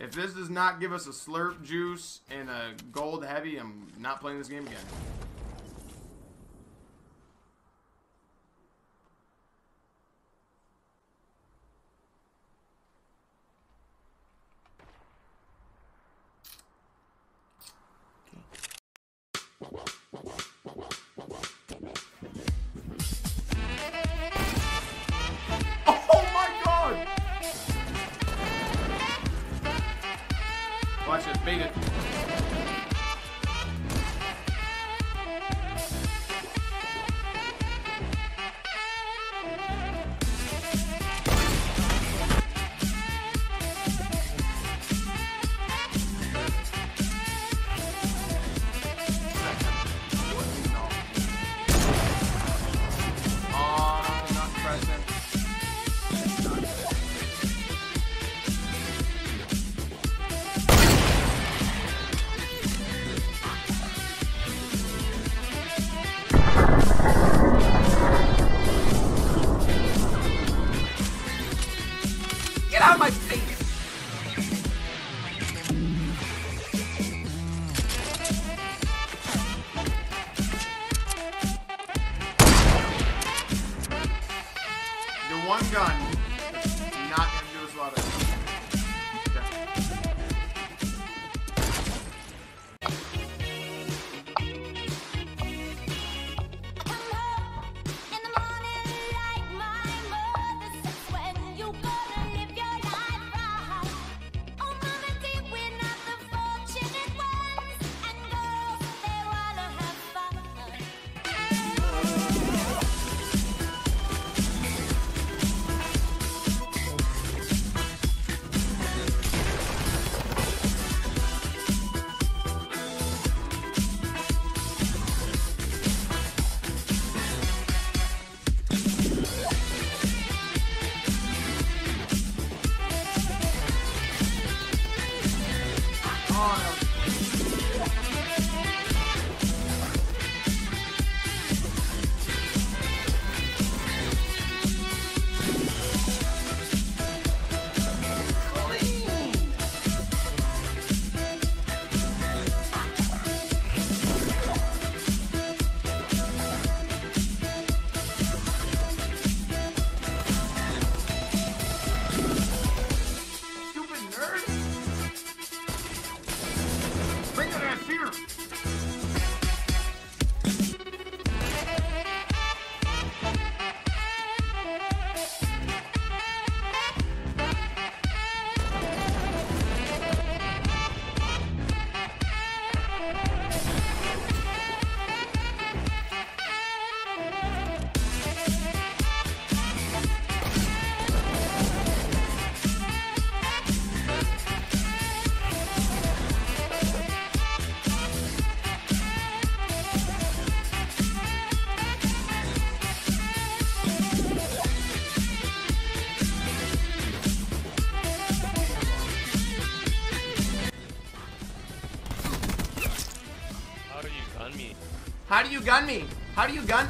If this does not give us a slurp juice and a gold heavy, I'm not playing this game again. Bait it. One gun Oh, How do you gun me? How do you gun